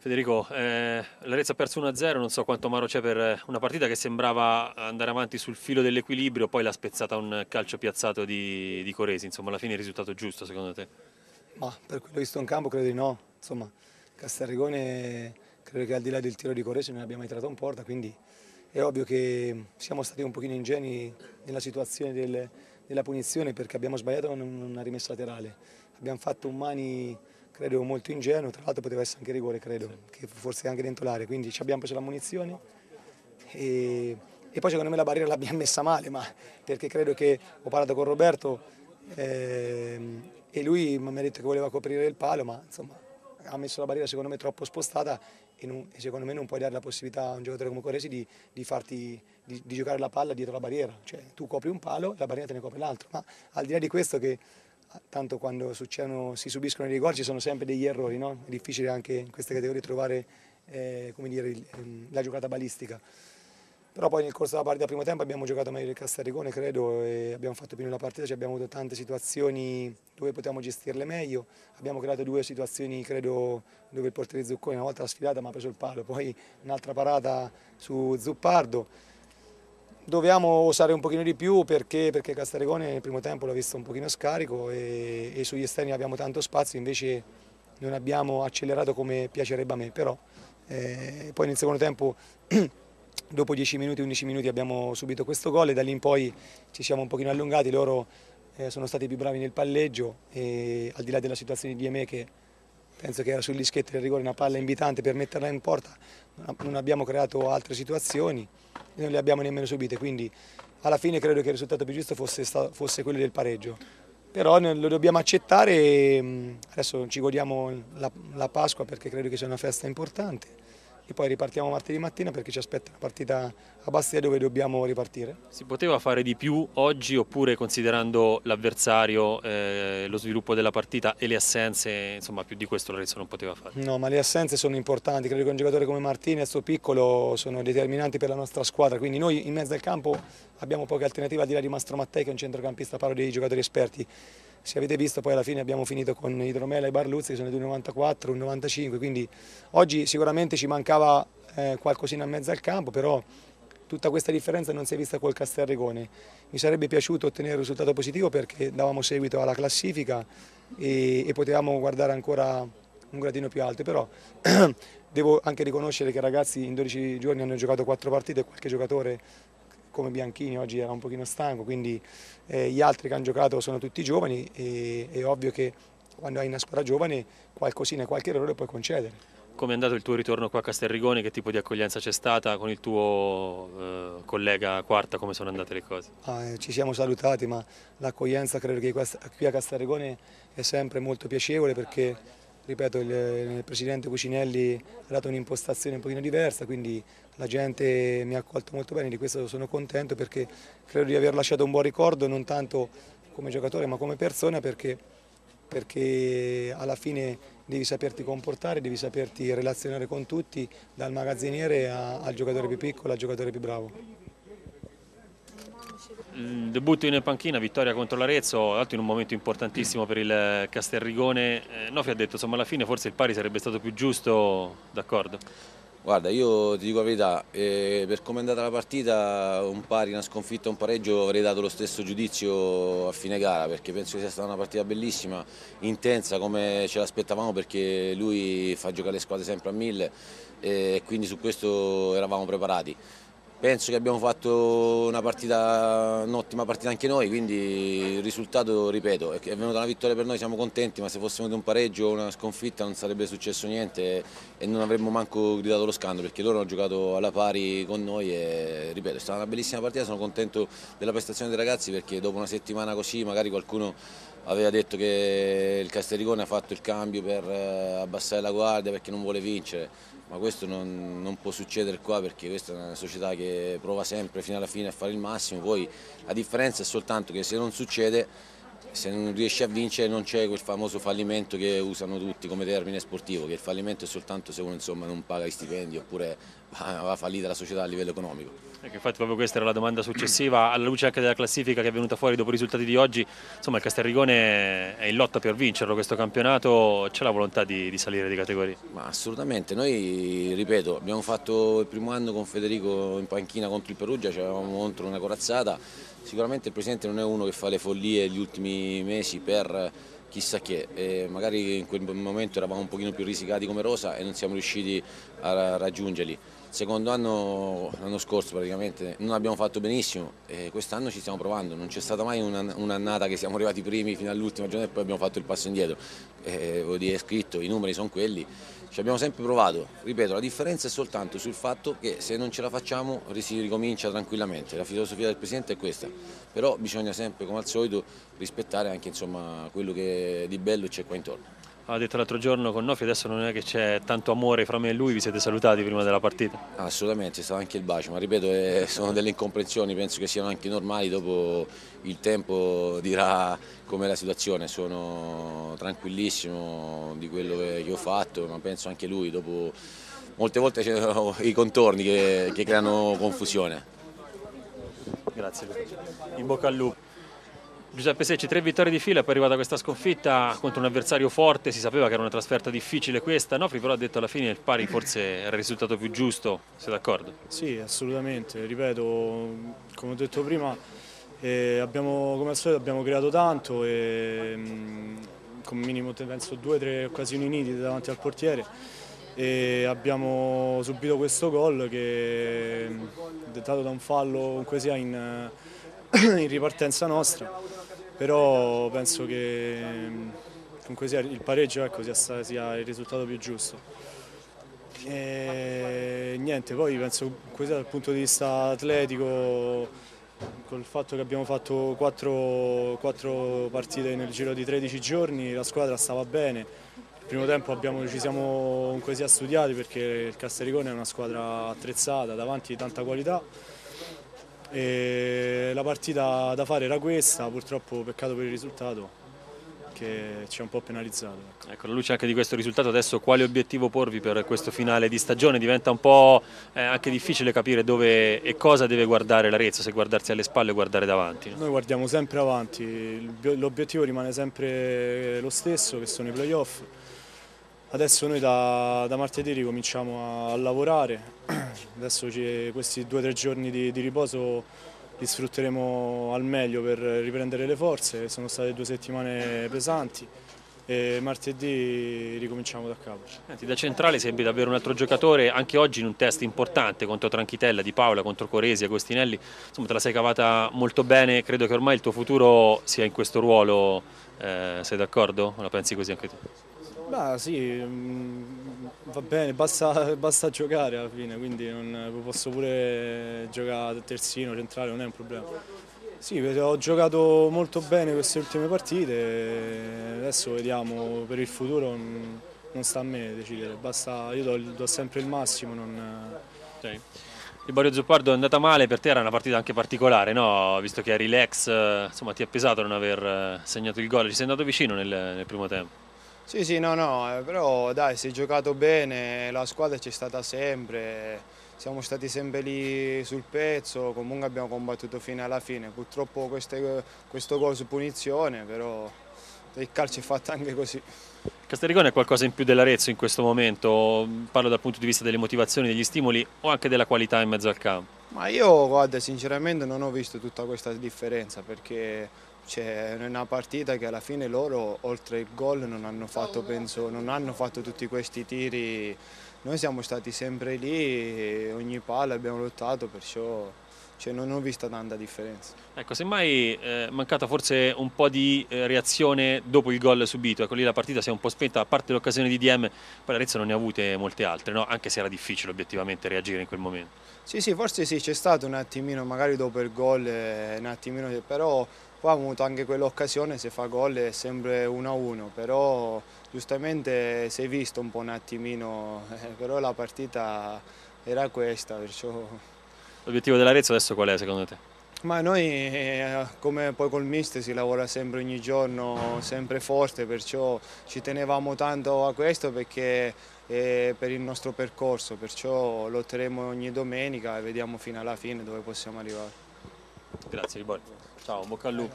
Federico, eh, l'Arezzo ha perso 1-0, non so quanto amaro c'è per una partita che sembrava andare avanti sul filo dell'equilibrio, poi l'ha spezzata un calcio piazzato di, di, Coresi, insomma alla fine il risultato giusto secondo te? Ma per quello visto in campo credo di no, insomma Castelrigone credo che al di là del tiro di Coresi non abbiamo entrato in porta, quindi è ovvio che siamo stati un pochino ingenui nella situazione del, della punizione perché abbiamo sbagliato una rimessa laterale, abbiamo fatto un mani credo molto ingenuo, tra l'altro poteva essere anche rigore, credo, che forse anche dentro l'area, quindi ci abbiamo preso la munizione e, e poi secondo me la barriera l'abbiamo messa male, ma perché credo che ho parlato con Roberto eh, e lui mi ha detto che voleva coprire il palo, ma insomma ha messo la barriera secondo me troppo spostata e, non, e secondo me non puoi dare la possibilità a un giocatore come Coresi di, di, farti, di, di giocare la palla dietro la barriera, cioè tu copri un palo e la barriera te ne copre l'altro, ma al di là di questo che tanto quando si subiscono dei gol ci sono sempre degli errori, no? è difficile anche in queste categorie trovare eh, dire, la giocata balistica. Però poi nel corso della partita primo tempo abbiamo giocato meglio del Castarigone credo e abbiamo fatto più nella partita, abbiamo avuto tante situazioni dove potevamo gestirle meglio, abbiamo creato due situazioni credo dove il portiere Zucconi una volta la sfilata ma ha preso il palo, poi un'altra parata su Zuppardo Dovevamo osare un pochino di più perché, perché Castaregone nel primo tempo l'ha visto un pochino scarico e, e, sugli esterni abbiamo tanto spazio, invece non abbiamo accelerato come piacerebbe a me, però eh, poi nel secondo tempo dopo 10 minuti, 11 minuti abbiamo subito questo gol e da lì in poi ci siamo un pochino allungati, loro eh, sono stati più bravi nel palleggio e al di là della situazione di Eme che penso che era sul dischetto del rigore una palla invitante per metterla in porta, non abbiamo creato altre situazioni non le abbiamo nemmeno subite, quindi alla fine credo che il risultato più giusto fosse, fosse quello del pareggio. Però lo dobbiamo accettare e adesso ci godiamo la, la Pasqua perché credo che sia una festa importante e poi ripartiamo martedì mattina perché ci aspetta una partita a Bastia dove dobbiamo ripartire. Si poteva fare di più oggi oppure considerando l'avversario, eh, lo sviluppo della partita e le assenze, insomma più di questo Lorenzo non poteva fare? No, ma le assenze sono importanti, credo che un giocatore come Martinez o Piccolo sono determinanti per la nostra squadra, quindi noi in mezzo al campo abbiamo poche alternative al di là di Mastro Mattei che è un centrocampista, parlo dei giocatori esperti se avete visto poi alla fine abbiamo finito con Idromela e Barluzzi che sono 2,94, 1,95 quindi oggi sicuramente ci mancava eh, qualcosina in mezzo al campo però tutta questa differenza non si è vista col Castelregone mi sarebbe piaciuto ottenere un risultato positivo perché davamo seguito alla classifica e, e potevamo guardare ancora un gradino più alto però devo anche riconoscere che i ragazzi in 12 giorni hanno giocato 4 partite e qualche giocatore come Bianchini oggi era un pochino stanco, quindi eh, gli altri che hanno giocato sono tutti giovani e è ovvio che quando hai una squadra giovane qualcosina, qualche errore puoi concedere. Come è andato il tuo ritorno qua a Castelrigoni? Che tipo di accoglienza c'è stata con il tuo eh, collega Quarta? Come sono andate le cose? Ah, eh, ci siamo salutati, ma l'accoglienza credo che qui a Castelrigoni è sempre molto piacevole perché ripeto, il, il presidente Cucinelli ha dato un'impostazione un pochino diversa, quindi la gente mi ha accolto molto bene, di questo sono contento perché credo di aver lasciato un buon ricordo, non tanto come giocatore ma come persona perché, perché alla fine devi saperti comportare, devi saperti relazionare con tutti, dal magazziniere al giocatore più piccolo al giocatore più bravo il debutto in panchina, vittoria contro l'Arezzo, in un momento importantissimo per il Castelrigone. Eh, Nofi ha detto insomma alla fine forse il pari sarebbe stato più giusto, d'accordo? Guarda, io ti dico la verità, eh, per come è andata la partita, un pari, una sconfitta, un pareggio avrei dato lo stesso giudizio a fine gara perché penso che sia stata una partita bellissima, intensa come ce l'aspettavamo perché lui fa giocare le squadre sempre a mille e quindi su questo eravamo preparati. Penso che abbiamo fatto un'ottima partita anche noi, quindi il risultato, ripeto, è venuta una vittoria per noi, siamo contenti, ma se fossimo di un pareggio o una sconfitta non sarebbe successo niente e non avremmo manco gridato lo scandalo perché loro hanno giocato alla pari con noi e ripeto, è stata una bellissima partita, sono contento della prestazione dei ragazzi perché dopo una settimana così magari qualcuno aveva detto che il Castellicone ha fatto il cambio per eh, abbassare la guardia perché non vuole vincere ma questo non, non, può succedere qua perché questa è una società che prova sempre fino alla fine a fare il massimo, poi la differenza è soltanto che se non succede se non riesci a vincere non c'è quel famoso fallimento che usano tutti come termine sportivo, che il fallimento è soltanto se uno insomma, non paga gli stipendi oppure va fallita la società a livello economico. Ecco, infatti proprio questa era la domanda successiva, alla luce anche della classifica che è venuta fuori dopo i risultati di oggi, insomma il Castelrigone è in lotta per vincerlo questo campionato, c'è la volontà di, di, salire di categoria? Ma assolutamente, noi ripeto abbiamo fatto il primo anno con Federico in panchina contro il Perugia, c'avevamo contro una corazzata, sicuramente il Presidente non è uno che fa le follie gli ultimi mesi per chissà che, e magari in quel momento eravamo un pochino più risicati come rosa e non siamo riusciti a raggiungerli. Secondo anno, l'anno scorso praticamente, non abbiamo fatto benissimo e quest'anno ci stiamo provando, non c'è stata mai un'annata che siamo arrivati primi fino all'ultima giornata e poi abbiamo fatto il passo indietro. Eh, vuol dire scritto, i numeri sono quelli, ci abbiamo sempre provato, ripeto, la differenza è soltanto sul fatto che se non ce la facciamo si ricomincia tranquillamente, la filosofia del Presidente è questa, però bisogna sempre come al solito rispettare anche insomma, quello che di bello c'è qua intorno ha detto l'altro giorno con Nofi, adesso non è che c'è tanto amore fra me e lui, vi siete salutati prima della partita? Assolutamente, è stato anche il bacio, ma ripeto, eh, sono delle incomprensioni, penso che siano anche normali, dopo il tempo dirà com'è la situazione, sono tranquillissimo di quello che, ho fatto, ma penso anche lui, dopo molte volte c'erano i contorni che, che creano confusione. Grazie, in bocca al lupo. Giuseppe Secci, tre vittorie di fila, poi è arrivata questa sconfitta contro un avversario forte, si sapeva che era una trasferta difficile questa, Nofri però ha detto alla fine il pari forse era il risultato più giusto, sei d'accordo? Sì, assolutamente, ripeto, come ho detto prima, eh, abbiamo, come al solito abbiamo creato tanto e mh, mm, con minimo penso due o tre occasioni nitide davanti al portiere e abbiamo subito questo gol che mm, dettato da un fallo comunque sia in, in ripartenza nostra però penso che comunque sia il pareggio ecco, sia, sia, il risultato più giusto. E niente, poi penso che dal punto di vista atletico, col fatto che abbiamo fatto quattro, quattro partite nel giro di 13 giorni, la squadra stava bene. Il primo tempo abbiamo, ci siamo comunque studiati perché il Castericone è una squadra attrezzata, davanti di tanta qualità e la partita da fare era questa, purtroppo peccato per il risultato che ci ha un po' penalizzato. Ecco, ecco alla luce anche di questo risultato adesso quale obiettivo porvi per questo finale di stagione? Diventa un po' eh, anche difficile capire dove e cosa deve guardare l'Arezzo, se guardarsi alle spalle o guardare davanti. Noi guardiamo sempre avanti, l'obiettivo rimane sempre lo stesso che sono i playoff Adesso noi da, da martedì ricominciamo a, a lavorare, adesso questi due o tre giorni di, di, riposo li sfrutteremo al meglio per riprendere le forze, sono state due settimane pesanti e martedì ricominciamo da capo. Da centrale sembri davvero un altro giocatore, anche oggi in un test importante contro Tranchitella, Di Paola, contro Coresi, Agostinelli, insomma te la sei cavata molto bene, credo che ormai il tuo futuro sia in questo ruolo, eh, sei d'accordo? O la pensi così anche tu? Beh sì, mm, va bene, basta, basta, giocare alla fine, quindi non, posso pure giocare terzino, centrale, non è un problema. Sì, ho giocato molto bene queste ultime partite, adesso vediamo per il futuro, non sta a me decidere, basta, io do, do sempre il massimo. Non... Okay. Il Borio Zuppardo è andata male, per te era una partita anche particolare, no? visto che eri l'ex, insomma ti è pesato non aver segnato il gol, ci sei andato vicino nel, nel primo tempo? Sì, sì, no, no, eh, però dai, si è giocato bene, la squadra c'è stata sempre, siamo stati sempre lì sul pezzo, comunque abbiamo combattuto fino alla fine. Purtroppo queste, questo gol su punizione, però il calcio è fatto anche così. Castellicone è qualcosa in più dell'Arezzo in questo momento, parlo dal punto di vista delle motivazioni, degli stimoli o anche della qualità in mezzo al campo? Ma io, guarda, sinceramente non ho visto tutta questa differenza perché cioè, è una partita che alla fine loro, oltre il gol, non hanno fatto, penso, non hanno fatto tutti questi tiri. Noi siamo stati sempre lì, ogni palla abbiamo lottato, perciò cioè, non ho visto tanta differenza. Ecco, semmai è eh, mancata forse un po' di eh, reazione dopo il gol subito, ecco lì la partita si è un po' spenta, a parte l'occasione di DM, poi l'Arezzo non ne ha avute molte altre, no? anche se era difficile obiettivamente reagire in quel momento. Sì, sì, forse sì, c'è stato un attimino, magari dopo il gol, eh, un attimino, però poi ha avuto anche quell'occasione, se fa gol è sempre 1-1, però giustamente si è visto un po' un attimino, eh, però la partita era questa, perciò... L'obiettivo dell'Arezzo adesso qual è secondo te? Ma noi eh, come poi col mister si lavora sempre ogni giorno, sempre forte, perciò ci tenevamo tanto a questo perché è per il nostro percorso, perciò lotteremo ogni domenica e vediamo fino alla fine dove possiamo arrivare. Grazie Ribori. Ciao, bocca al lupo.